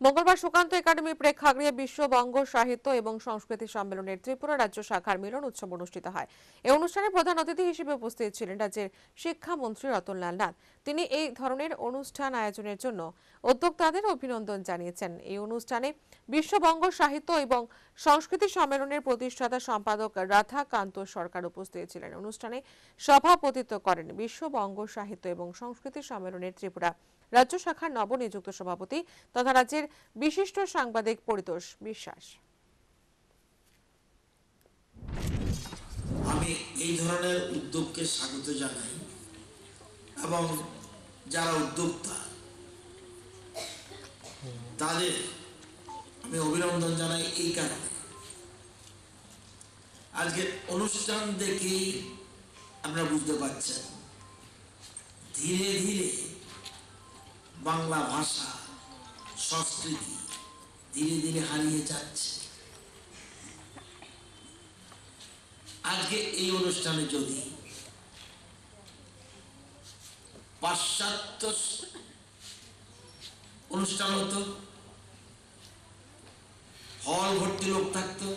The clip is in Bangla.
মঙ্গলবার সুকান্ত একাডেমি প্রেক্ষাগৃহে বিশ্ববঙ্গ সাহিত্য এবং সংস্কৃতি সম্মেলনের ত্রিপুরা রাজ্য শাখার মিলন উৎসব অনুষ্ঠিত হয়। এই অনুষ্ঠানে প্রধান অতিথি হিসেবে উপস্থিত ছিলেন রাজ্যের শিক্ষামন্ত্রী রতনলাল নাথ। তিনি এই ধরনের অনুষ্ঠান আয়োজনের জন্য উদ্যোক্তাদের অভিনন্দন জানিয়েছেন। এই অনুষ্ঠানে বিশ্ববঙ্গ সাহিত্য এবং সংস্কৃতি সম্মেলনের প্রতিষ্ঠাতা সম্পাদক রাধা কান্ত সরকার উপস্থিত ছিলেন। অনুষ্ঠানে সভাপতিত্ব করেন বিশ্ববঙ্গ সাহিত্য এবং সংস্কৃতি সম্মেলনের ত্রিপুরা রাজ্য শাখার নবনিযুক্ত সভাপতি তথা রাজ্যের বিশিষ্ট সাংবাদিক পরিতোষ বিশ্বাস। আমি এই ধরনের উদ্যোগকে স্বাগত জানাই এবং যারা উদ্যোক্তা, তাদের আমি অভিনন্দন জানাই এই কারণে। আজকে অনুষ্ঠান দেখেই আপনারা বুঝতে পারছেন, ধীরে ধীরে বাংলা ভাষা সংস্কৃতি ধীরে ধীরে হারিয়ে যাচ্ছে। আজকে এই অনুষ্ঠানে যদি পাশ্চাত্য অনুষ্ঠান হতো, হল ভর্তি লোক থাকতো